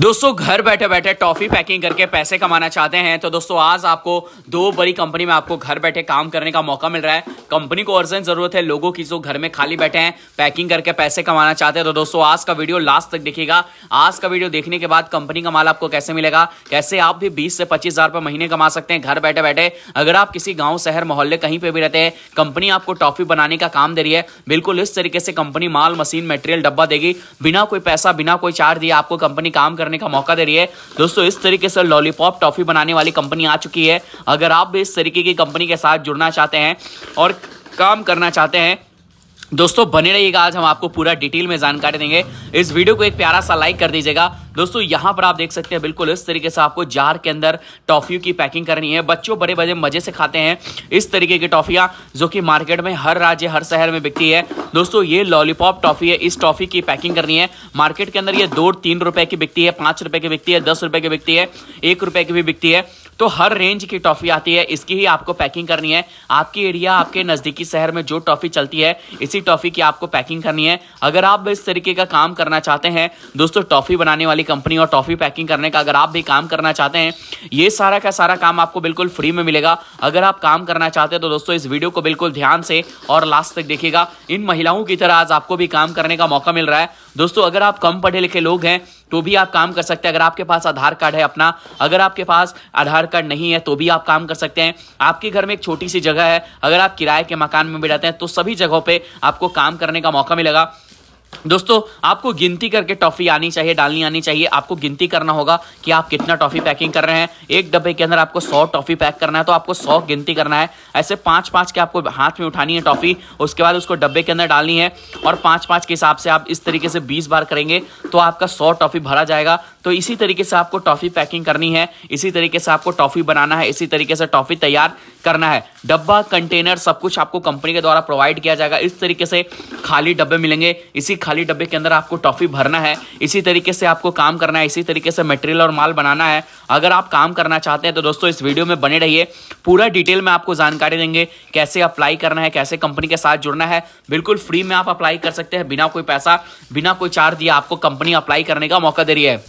दोस्तों, घर बैठे बैठे टॉफी पैकिंग करके पैसे कमाना चाहते हैं तो दोस्तों, आज आपको दो बड़ी कंपनी में आपको घर बैठे काम करने का मौका मिल रहा है। कंपनी को अर्जेंट ज़रूरत है लोगों की, जो घर में खाली बैठे हैं, पैकिंग करके पैसे कमाना चाहते हैं। तो दोस्तों, आज का वीडियो लास्ट तक देखिएगा। आज का वीडियो देखने के बाद कंपनी का माल आपको कैसे मिलेगा? कैसे आप भी बीस से पच्चीस हज़ार महीने कमा सकते हैं घर बैठे बैठे? अगर आप किसी गाँव, शहर, मोहल्ले कहीं पर भी रहते हैं, कंपनी आपको टॉफी बनाने का काम दे रही है। बिल्कुल इस तरीके से कंपनी माल, मशीन, मटेरियल, डब्बा देगी। बिना कोई पैसा, बिना कोई चार्ज दिए आपको कंपनी काम करने का मौका दे रही है। दोस्तों, इस तरीके से लॉलीपॉप टॉफी बनाने वाली कंपनी आ चुकी है। अगर आप भी इस तरीके की कंपनी के साथ जुड़ना चाहते हैं और काम करना चाहते हैं दोस्तों, बने रहिएगा, आज हम आपको पूरा डिटेल में जानकारी देंगे। इस वीडियो को एक प्यारा सा लाइक कर दीजिएगा। दोस्तों, यहाँ पर आप देख सकते हैं बिल्कुल इस तरीके से आपको जार के अंदर टॉफियों की पैकिंग करनी है। बच्चों बड़े बड़े मज़े से खाते हैं इस तरीके की टॉफियाँ, जो कि मार्केट में हर राज्य, हर शहर में बिकती है। दोस्तों, ये लॉलीपॉप टॉफी है, इस टॉफी की पैकिंग करनी है। मार्केट के अंदर ये दो तीन रुपए की बिकती है, पाँच रुपए की बिकती है, दस रुपए की बिकती है, एक रुपए की भी बिकती है। तो हर रेंज की टॉफी आती है, इसकी ही आपको पैकिंग करनी है। आपकी एरिया आपके नज़दीकी शहर में जो टॉफी चलती है, इसी टॉफी की आपको पैकिंग करनी है। अगर आप इस तरीके का काम करना चाहते हैं, दोस्तों, टॉफी बनाने वाली कंपनी और टॉफी पैकिंग करने का अगर आप भी काम करना चाहते हैं, ये सारा का सारा काम आपको बिल्कुल फ्री में मिलेगा। अगर आप काम करना चाहते हैं तो दोस्तों, इस वीडियो को बिल्कुल ध्यान से और लास्ट तक देखिएगा। इन महिलाओं की तरह आज आपको भी काम करने का मौका मिल रहा है। दोस्तों, अगर आप कम पढ़े लिखे लोग हैं तो भी आप काम कर सकते हैं। अगर आपके पास आधार कार्ड है अपना, अगर आपके पास आधार कार्ड नहीं है तो भी आप काम कर सकते हैं। आपके घर में एक छोटी सी जगह है, अगर आप किराए के मकान में भी रहते हैं तो सभी जगहों पर आपको काम करने का मौका मिलेगा। दोस्तों, आपको गिनती करके टॉफी आनी चाहिए, डालनी आनी चाहिए। आपको गिनती करना होगा कि आप कितना टॉफी पैकिंग कर रहे हैं। एक डब्बे के अंदर आपको सौ टॉफी पैक करना है तो आपको सौ गिनती करना है। ऐसे पाँच पाँच के आपको हाथ में उठानी है टॉफी, उसके बाद उसको डब्बे के अंदर डालनी है और पाँच पाँच के हिसाब से आप इस तरीके से बीस बार करेंगे तो आपका सौ टॉफी भरा जाएगा। तो इसी तरीके से आपको टॉफी पैकिंग करनी है, इसी तरीके से आपको टॉफी बनाना है, इसी तरीके से टॉफी तैयार। करना है। डब्बा कंटेनर सब कुछ आपको कंपनी के द्वारा प्रोवाइड किया जाएगा। इस तरीके से खाली डब्बे मिलेंगे। इसी खाली डब्बे के अंदर आपको टॉफी भरना है। इसी तरीके से आपको काम करना है। इसी तरीके से मटेरियल और माल बनाना है। अगर आप काम करना चाहते हैं तो दोस्तों, इस वीडियो में बने रहिए। पूरा डिटेल में आपको जानकारी देंगे। कैसे अप्लाई करना है, कैसे कंपनी के साथ जुड़ना है। बिल्कुल फ्री में आप अप्लाई कर सकते हैं। बिना कोई पैसा, बिना कोई चार्ज दिया आपको कंपनी अप्लाई करने का मौका दे रही है।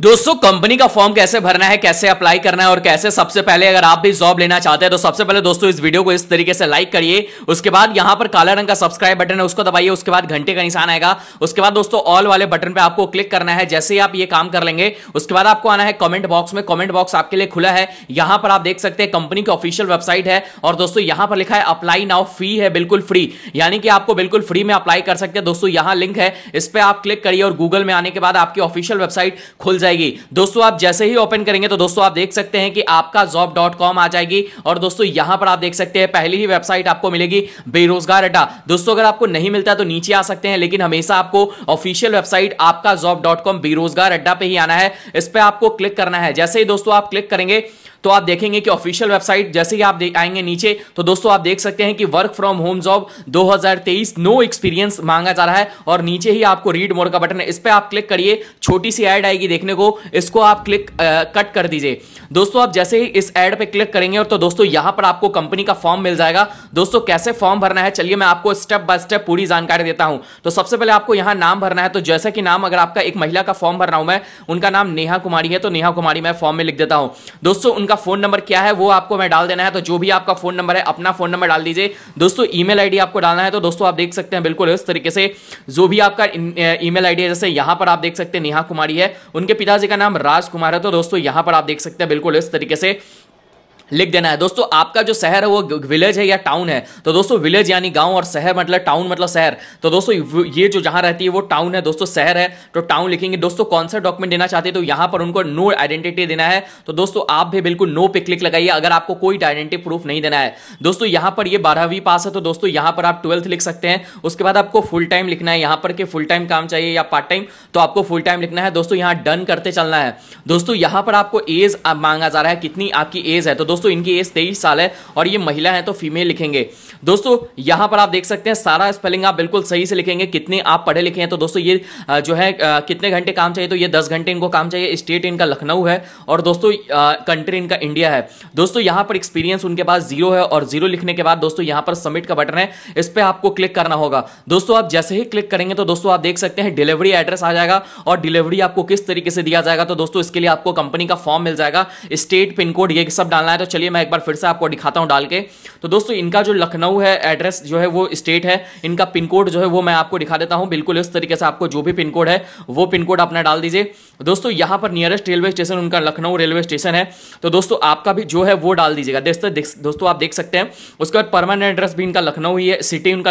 दोस्तों कंपनी का फॉर्म कैसे भरना है, कैसे अप्लाई करना है और कैसे सबसे पहले अगर आप भी जॉब लेना चाहते हैं तो सबसे पहले दोस्तों, इस वीडियो को इस तरीके से लाइक करिए। उसके बाद यहाँ पर काला रंग का सब्सक्राइब बटन है, उसको दबाइए, उसके बाद घंटे का निशान आएगा। उसके बाद दोस्तों ऑल वाले बटन पर आपको क्लिक करना है, जैसे ही आप ये काम कर लेंगे। उसके बाद आपको आना है कॉमेंट बॉक्स में कॉमेंट बॉक्स आपके लिए खुला है। यहाँ पर आप देख सकते हैं कंपनी की ऑफिशियल वेबसाइट है और दोस्तों, यहाँ पर लिखा है अप्लाई नाउ फ्री है, बिल्कुल फ्री यानी कि आपको बिल्कुल फ्री में अप्लाई कर सकते हैं। दोस्तों, यहाँ लिंक है, इस पर आप क्लिक करिए और गूगल में आने के बाद आपकी ऑफिशियल वेबसाइट खुल जाएगी। दोस्तों, आप जैसे ही ओपन करेंगे तो दोस्तों, आप देख सकते हैं कि आपका जॉब डॉट कॉम आ जाएगी। और दोस्तों, यहाँ पर आप देख सकते हैं, पहली ही वेबसाइट आपको मिलेगी, बेरोजगार अड्डा। दोस्तों, अगर आपको नहीं मिलता तो नीचे आ सकते हैं, लेकिन हमेशा आपको ऑफिशियल वेबसाइट आपका job dot com Berozgar Adda पे ही आना है। इस पर आपको क्लिक करना है। जैसे ही दोस्तों, आप क्लिक करेंगे तो आप देखेंगे कि ऑफिशियल वेबसाइट जैसे ही आप आएँगे नीचे तो दोस्तों आप देख सकते हैं कि work from home job 2023 no experience मांगा जा रहा है और नीचे ही आपको रीड मोर का बटन है। इस पर आप क्लिक करिए, छोटी सी एड आएगी देखने को, इसको आप क्लिक कट कर दीजिए। दोस्तों आप जैसे ही इस एड पे क्लिक करेंगे और तो दोस्तों यहाँ पर आपको कंपनी का फॉर्म मिल जाएगा। दोस्तों कैसे फॉर्म भरना है, चलिए मैं आपको स्टेप बाय स्टेप पूरी जानकारी देता हूँ। तो सबसे पहले आपको यहाँ नाम भरना है तो जैसे कि नाम अगर आपका एक महिला का फॉर्म भर रहा हूँ मैं, उनका नाम नेहा कुमारी है तो नेहा कुमारी मैं फॉर्म में लिख देता हूँ। दोस्तों उनका फ़ोन नंबर क्या है, वो आपको मैं डाल देना है तो जो भी आपका फ़ोन नंबर है, अपना फ़ोन नंबर डाल दीजिए। दोस्तों, ईमेल आईडी आपको डालना है तो दोस्तों, आप देख सकते हैं बिल्कुल इस तरीके से, जो भी आपका ईमेल आईडी है, जैसे यहाँ पर आप देख सकते हैं, नेहा कुमारी है, उनके पिताजी का नाम राज कुमार है तो दोस्तों, यहाँ पर आप देख सकते हैं बिल्कुल इस तरीके से। लिख देना है। दोस्तों, आपका जो शहर है, वो विलेज है या टाउन है तो दोस्तों विलेज यानी गाँव और शहर मतलब टाउन मतलब शहर। तो दोस्तों, ये जो जहाँ रहती है, वो टाउन है। दोस्तों, शहर है तो टाउन लिखेंगे। दोस्तों, कौन सा डॉक्यूमेंट देना चाहते हैं तो यहाँ पर उनको नो आइडेंटिटी देना है। तो दोस्तों, आप भी बिल्कुल नो पे क्लिक लगाइए, अगर आपको कोई आइडेंटिटी प्रूफ नहीं देना है। दोस्तों, यहाँ पर ये बारहवीं पास है तो दोस्तों, यहाँ पर आप ट्वेल्थ लिख सकते हैं। उसके बाद आपको फुल टाइम लिखना है, यहाँ पर के फुल टाइम काम चाहिए या पार्ट टाइम तो आपको फुल टाइम लिखना है। दोस्तों, यहाँ डन करते चलना है। दोस्तों, यहाँ पर आपको एज मांगा जा रहा है, कितनी आपकी एज है तो दोस्तों, इनकी एज तेईस साल है और ये महिला है तो फीमेल लिखेंगे। दोस्तों, यहाँ पर आप देख सकते हैं, सारा स्पेलिंग आप बिल्कुल सही से लिखेंगे, कितने आप पढ़े लिखे हैं। तो दोस्तों, ये जो है कितने घंटे काम चाहिए? तो ये दस घंटे इनको काम चाहिए। स्टेट इनका लखनऊ है और दोस्तों कंट्री इनका इंडिया है। दोस्तों, यहाँ पर एक्सपीरियंस उनके पास ज़ीरो है और ज़ीरो लिखने के बाद दोस्तों, यहाँ पर सबमिट का बटन है। इस पर आपको क्लिक करना होगा। दोस्तों, आप जैसे ही क्लिक करेंगे तो दोस्तों, आप देख सकते हैं डिलीवरी एड्रेस आ जाएगा और डिलीवरी आपको किस तरीके से दिया जाएगा? तो दोस्तों, इसके लिए आपको कंपनी का फॉर्म मिल जाएगा। स्टेट पिन कोड ये सब डालना है तो चलिए मैं एक बार फिर से आपको दिखाता हूँ डाल के। तो दोस्तों, इनका जो लखनऊ है एड्रेस जो है वो स्टेट है। इनका पिन कोड जो है वो मैं आपको दिखा देता हूँ। बिल्कुल इस तरीके से आपको जो भी पिन कोड है, वो पिन कोड अपना डाल दीजिए। दोस्तों, यहाँ पर नियरेस्ट रेलवे स्टेशन उनका लखनऊ रेलवे स्टेशन है। तो दोस्तों, आपका भी जो है वो डाल दीजिएगा। दोस्तों, आप देख सकते हैं। उसके बाद परमानेंट एड्रेस भी इनका लखनऊ ही है। सिटी उनका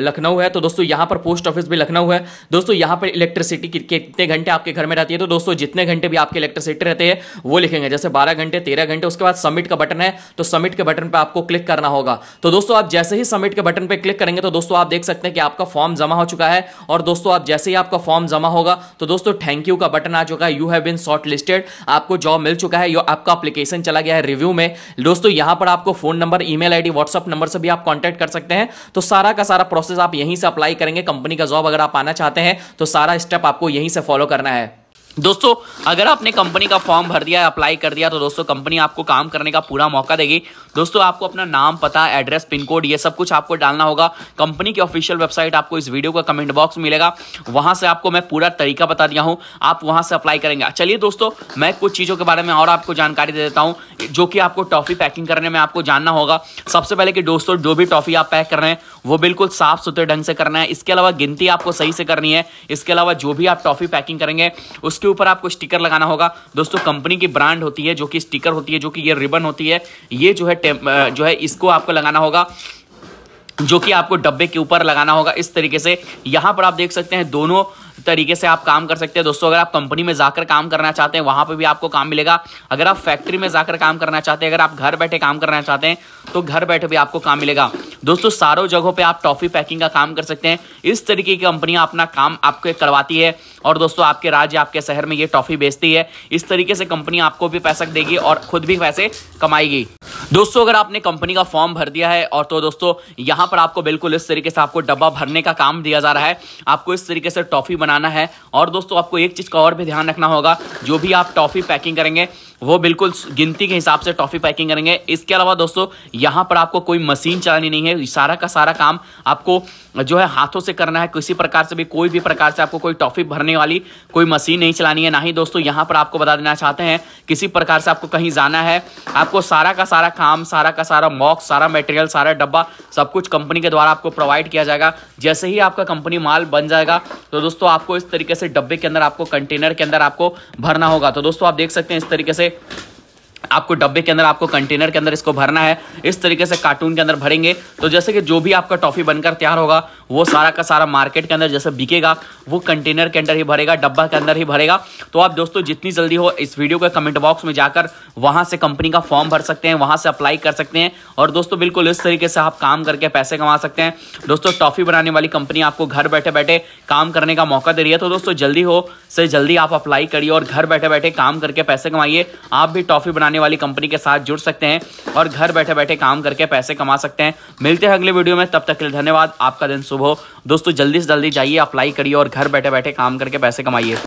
लखनऊ है। तो दोस्तों, यहाँ पर पोस्ट ऑफ़िस भी लखनऊ है। दोस्तों, यहाँ पर इलेक्ट्रिसिटी कितने घंटे आपके घर में रहती है? तो दोस्तों, जितने घंटे भी आपके इलेक्ट्रिसिटी रहते हैं, वो लिखेंगे। जैसे बारह घंटे, तेरह घंटे, उसके बाद सबमिट का बटन है तो सबमिट के बटन पर आपको क्लिक करना होगा। तो दोस्तों, आप जैसे ही सबमिट के बटन पर क्लिक करेंगे तो दोस्तों, आप देख सकते हैं कि आपका फॉर्म जमा हो चुका है। और दोस्तों, आप जैसे ही आपका फॉर्म जमा होगा तो दोस्तों थैंक यू का बटन आ चुका है। You have been shortlisted आपको जॉब मिल चुका है। आपका अप्लीकेशन चला गया है रिव्यू में। दोस्तों, यहाँ पर आपको phone number email ID WhatsApp number से भी आप कॉन्टैक्ट कर सकते हैं। तो सारा का सारा प्रोसेस आप यहीं से अप्लाई करेंगे। कंपनी का जॉब अगर आप आना चाहते हैं तो सारा स्टेप आपको यहीं से फॉलो करना है। दोस्तों, अगर आपने कंपनी का फॉर्म भर दिया अप्लाई कर दिया तो दोस्तों कंपनी आपको काम करने का पूरा मौका देगी। दोस्तों, आपको अपना नाम पता एड्रेस पिन कोड ये सब कुछ आपको डालना होगा। कंपनी की ऑफिशियल वेबसाइट आपको इस वीडियो का कमेंट बॉक्स मिलेगा। वहाँ से आपको मैं पूरा तरीका बता दिया हूँ। आप वहाँ से अप्लाई करेंगे। चलिए दोस्तों, मैं कुछ चीज़ों के बारे में और आपको जानकारी दे देता हूँ, जो कि आपको टॉफ़ी पैकिंग करने में आपको जानना होगा। सबसे पहले कि दोस्तों, जो भी टॉफ़ी आप पैक कर रहे हैं, वो बिल्कुल साफ़ सुथरे ढंग से करना है। इसके अलावा गिनती आपको सही से करनी है। इसके अलावा जो भी आप टॉफ़ी पैकिंग करेंगे उसके ऊपर आपको स्टिकर लगाना होगा। दोस्तों, कंपनी की ब्रांड होती है जो कि स्टिकर होती है, जो कि ये रिबन होती है। ये जो है जो है इसको आपको लगाना होगा, जो कि आपको डब्बे के ऊपर लगाना होगा। इस तरीके से यहाँ पर आप देख सकते हैं दोनों तरीके से आप काम कर सकते हैं। दोस्तों, अगर आप कंपनी में जाकर काम करना चाहते हैं, वहाँ पर भी आपको काम मिलेगा। अगर आप फैक्ट्री में जाकर काम करना चाहते हैं, अगर आप घर बैठे काम करना चाहते हैं तो घर बैठे भी आपको काम मिलेगा। दोस्तों, सारों जगहों पर आप टॉफी पैकिंग का काम कर सकते हैं। इस तरीके की कंपनियाँ अपना काम आपको करवाती है। और दोस्तों, आपके राज्य, आपके शहर में ये टॉफी बेचती है। इस तरीके से कंपनी आपको भी पैसा देगी और खुद भी पैसे कमाएगी। दोस्तों, अगर आपने कंपनी का फॉर्म भर दिया है, और तो दोस्तों, यहाँ पर आपको बिल्कुल इस तरीके से आपको डब्बा भरने का काम दिया जा रहा है। आपको इस तरीके से टॉफी बनाना है। और दोस्तों, आपको एक चीज़ का और भी ध्यान रखना होगा, जो भी आप टॉफी पैकिंग करेंगे वो बिल्कुल गिनती के हिसाब से टॉफी पैकिंग करेंगे। इसके अलावा दोस्तों, यहाँ पर आपको कोई मशीन चलानी नहीं है। सारा का सारा काम आपको जो है हाथों से करना है। किसी प्रकार से भी, कोई भी प्रकार से आपको कोई टॉफी भरने वाली कोई मशीन नहीं चलानी है। ना ही दोस्तों, यहाँ पर आपको बता देना चाहते हैं, किसी प्रकार से आपको कहीं जाना है, आपको सारा का सारा काम, सारा का सारा मॉक्स सारा मटेरियल सारा डब्बा, सब कुछ कंपनी के द्वारा आपको प्रोवाइड किया जाएगा। जैसे ही आपका कंपनी माल बन जाएगा तो दोस्तों, आपको इस तरीके से डब्बे के अंदर, आपको कंटेनर के अंदर आपको भरना होगा। तो दोस्तों, आप देख सकते हैं इस तरीके से Bye. आपको डब्बे के अंदर, आपको कंटेनर के अंदर इसको भरना है, इस तरीके से कार्टून के अंदर भरेंगे। तो जैसे कि जो भी आपका टॉफ़ी बनकर तैयार होगा, वो सारा का सारा मार्केट के अंदर जैसे बिकेगा, वो कंटेनर के अंदर ही भरेगा, डब्बा के अंदर ही भरेगा। तो आप दोस्तों, जितनी जल्दी हो, इस वीडियो के कमेंट बॉक्स में जाकर वहाँ से कंपनी का फॉर्म भर सकते हैं, वहाँ से अप्लाई कर सकते हैं। और दोस्तों, बिल्कुल इस तरीके से आप काम करके पैसे कमा सकते हैं। दोस्तों, टॉफ़ी बनाने वाली कंपनी आपको घर बैठे बैठे काम करने का मौका दे रही है। तो दोस्तों, जल्दी हो से जल्दी आप अप्लाई करिए और घर बैठे बैठे काम करके पैसे कमाइए। आप भी टॉफ़ी बनाने वाली कंपनी के साथ जुड़ सकते हैं और घर बैठे बैठे काम करके पैसे कमा सकते हैं। मिलते हैं अगले वीडियो में, तब तक के लिए धन्यवाद। आपका दिन शुभ हो। दोस्तों, जल्दी से जल्दी जाइए, अप्लाई करिए और घर बैठे बैठे काम करके पैसे कमाइए।